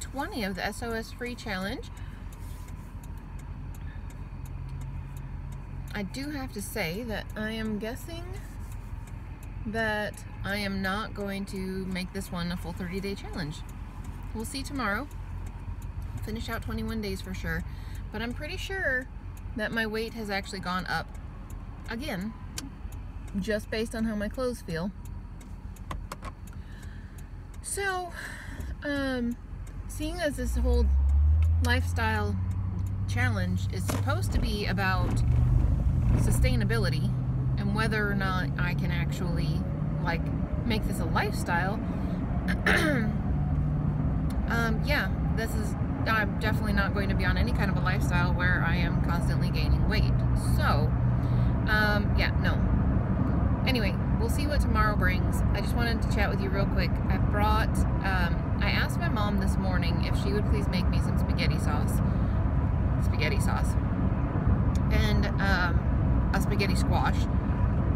20 of the SOS Free Challenge. I do have to say that I am guessing that I am not going to make this one a full 30 day challenge. We'll see tomorrow. Finish out 21 days for sure. But I'm pretty sure that my weight has actually gone up again, just based on how my clothes feel. So, um, seeing as this whole lifestyle challenge is supposed to be about sustainability and whether or not I can actually like make this a lifestyle um, yeah this is I'm definitely not going to be on any kind of a lifestyle where I am constantly gaining weight. So um, yeah no. Anyway we'll see what tomorrow brings. I just wanted to chat with you real quick. I brought um, I asked my mom this morning if she would please make me some spaghetti sauce spaghetti sauce and um, a spaghetti squash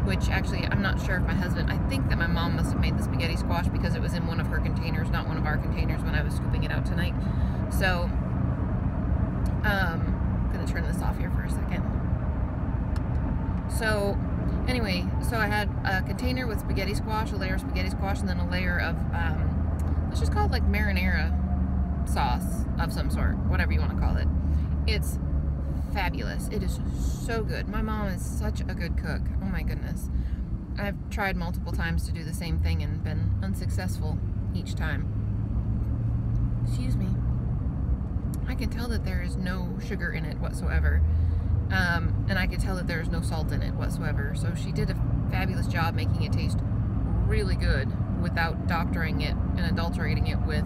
which actually I'm not sure if my husband, I think that my mom must have made the spaghetti squash because it was in one of her containers, not one of our containers when I was scooping it out tonight. So, um, I'm gonna turn this off here for a second. So, anyway, so I had a container with spaghetti squash, a layer of spaghetti squash, and then a layer of, um, let's just call it like marinara sauce of some sort, whatever you want to call it. It's fabulous. It is so good. My mom is such a good cook. Oh my goodness. I've tried multiple times to do the same thing and been unsuccessful each time. Excuse me. I can tell that there is no sugar in it whatsoever. Um, and I can tell that there is no salt in it whatsoever. So she did a fabulous job making it taste really good without doctoring it and adulterating it with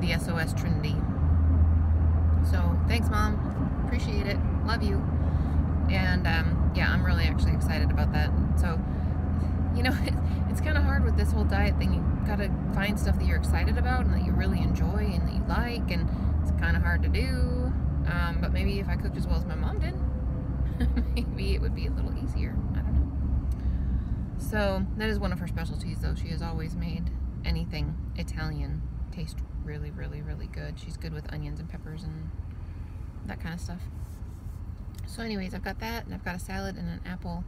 the SOS Trinity. So thanks, Mom appreciate it. Love you. And um, yeah, I'm really actually excited about that. So, you know, it's kind of hard with this whole diet thing. You gotta find stuff that you're excited about and that you really enjoy and that you like, and it's kind of hard to do. Um, but maybe if I cooked as well as my mom did, maybe it would be a little easier. So that is one of her specialties, though. She has always made anything Italian taste really, really, really good. She's good with onions and peppers and that kind of stuff. So anyways, I've got that and I've got a salad and an apple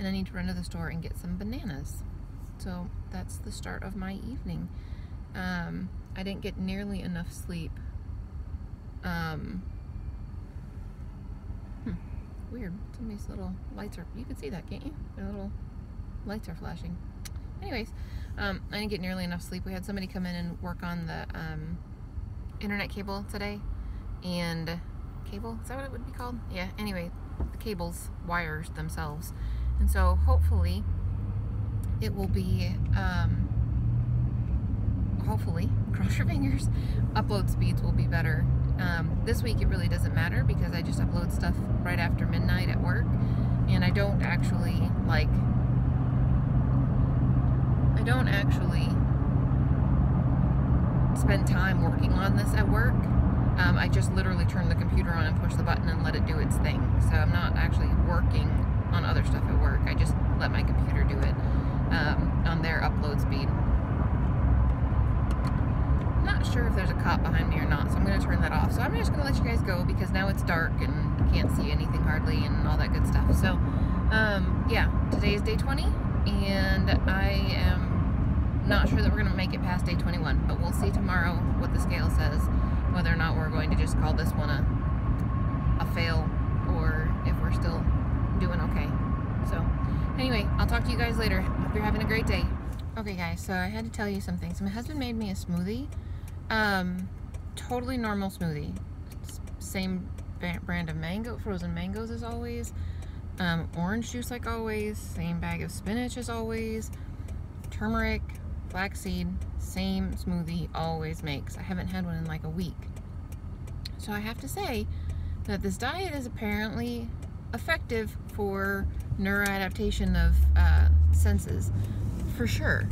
and I need to run to the store and get some bananas. So that's the start of my evening. Um, I didn't get nearly enough sleep. Um, hmm, weird. Some of these little lights are, you can see that, can't you? The little lights are flashing. Anyways, um, I didn't get nearly enough sleep. We had somebody come in and work on the um, internet cable today and cable. Is that what it would be called? Yeah, anyway, the cables, wires themselves. And so hopefully it will be, um, hopefully, cross your fingers, upload speeds will be better. Um, this week it really doesn't matter because I just upload stuff right after midnight at work and I don't actually like don't actually spend time working on this at work um, I just literally turn the computer on and push the button and let it do its thing. So I'm not actually working on other stuff at work. I just let my computer do it um, on their upload speed. I'm not sure if there's a cop behind me or not, so I'm going to turn that off. So I'm just going to let you guys go because now it's dark and can't see anything hardly and all that good stuff. So, um, yeah, today is day 20 and I am not sure that we're going to make it past day 21, but we'll see tomorrow what the scale says whether or not we're going to just call this one a, a fail or if we're still doing okay. So anyway, I'll talk to you guys later. Hope you're having a great day. Okay guys, so I had to tell you something. So my husband made me a smoothie. Um, totally normal smoothie. Same brand of mango, frozen mangoes as always. Um, orange juice like always. Same bag of spinach as always. Turmeric, flaxseed, same smoothie always makes. I haven't had one in like a week. So I have to say that this diet is apparently effective for neuroadaptation of uh, senses, for sure.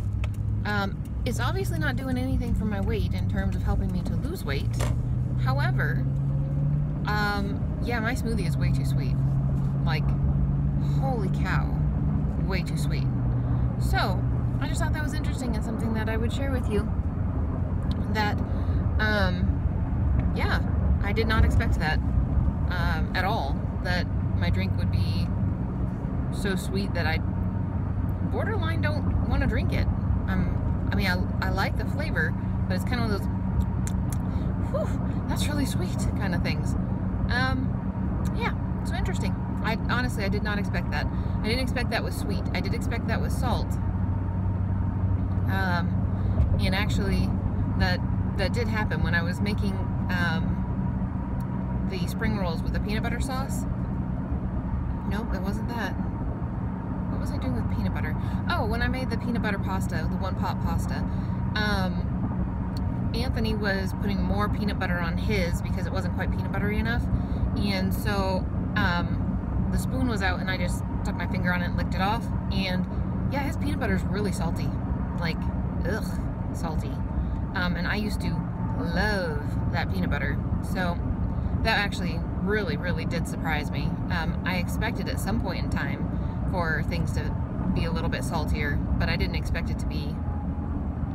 Um, it's obviously not doing anything for my weight in terms of helping me to lose weight. However, um, yeah, my smoothie is way too sweet. Like, holy cow, way too sweet. So, I just thought that was interesting and something that I would share with you. That Um, yeah, I did not expect that um, at all. That my drink would be so sweet that I borderline don't want to drink it. Um, I mean, I, I like the flavor, but it's kind of those, whew, that's really sweet kind of things. Um, yeah, so interesting. I honestly, I did not expect that. I didn't expect that was sweet. I did expect that was salt. Um, and actually, that that did happen when I was making um, the spring rolls with the peanut butter sauce. Nope, it wasn't that. What was I doing with peanut butter? Oh, when I made the peanut butter pasta, the one pot pasta, um, Anthony was putting more peanut butter on his because it wasn't quite peanut buttery enough. And so um, the spoon was out and I just stuck my finger on it and licked it off. And yeah, his peanut butter is really salty. Like, ugh, salty. Um, and I used to love that peanut butter. So that actually really, really did surprise me. Um, I expected at some point in time for things to be a little bit saltier, but I didn't expect it to be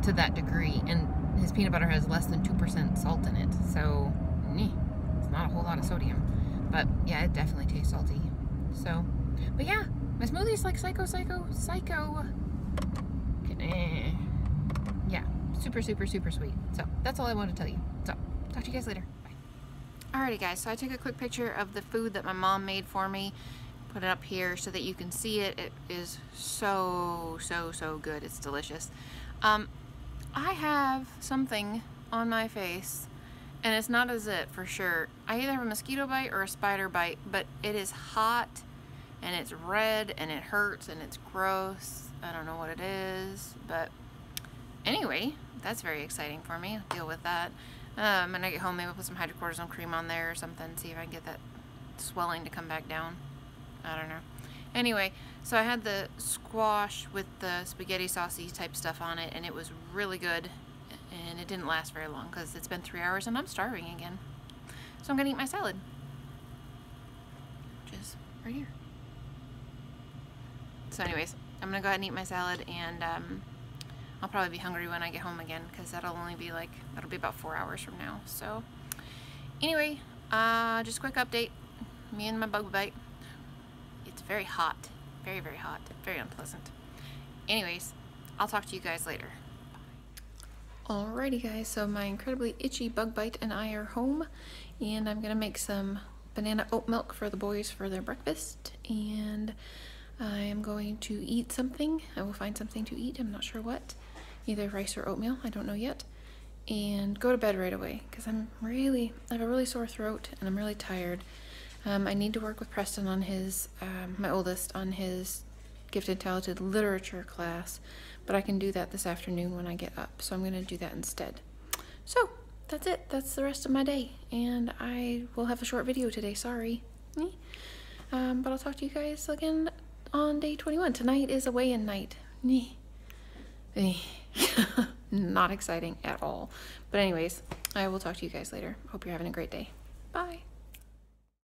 to that degree. And his peanut butter has less than 2% salt in it, so it's not a whole lot of sodium. But yeah, it definitely tastes salty. So, but yeah, my smoothie is like psycho, psycho, psycho. Eh. Yeah, super, super, super sweet. So that's all I want to tell you. So, talk to you guys later. Bye. Alrighty guys, so I took a quick picture of the food that my mom made for me. Put it up here so that you can see it. It is so, so, so good. It's delicious. Um, I have something on my face and it's not a zit for sure. I either have a mosquito bite or a spider bite, but it is hot and it's red and it hurts and it's gross. I don't know what it is, but anyway, that's very exciting for me. I'll deal with that. Um, and I get home, maybe I'll put some hydrocortisone cream on there or something, see if I can get that swelling to come back down. I don't know. Anyway, so I had the squash with the spaghetti saucy type stuff on it, and it was really good and it didn't last very long because it's been three hours and I'm starving again. So I'm gonna eat my salad, which is right here. So anyways, I'm gonna go ahead and eat my salad and um, I'll probably be hungry when I get home again because that'll only be like, that'll be about four hours from now. So anyway, uh, just quick update. Me and my bug bite. It's very hot, very, very hot, very unpleasant. Anyways, I'll talk to you guys later. Alrighty guys, so my incredibly itchy bug bite and I are home and I'm gonna make some banana oat milk for the boys for their breakfast and I am going to eat something. I will find something to eat, I'm not sure what. Either rice or oatmeal, I don't know yet. And go to bed right away because I'm really, I have a really sore throat and I'm really tired. Um, I need to work with Preston on his, um, my oldest, on his gifted talented literature class but I can do that this afternoon when I get up. So I'm going to do that instead. So that's it. That's the rest of my day. And I will have a short video today. Sorry. Um, but I'll talk to you guys again on day 21. Tonight is a weigh-in night. Not exciting at all. But anyways, I will talk to you guys later. Hope you're having a great day. Bye.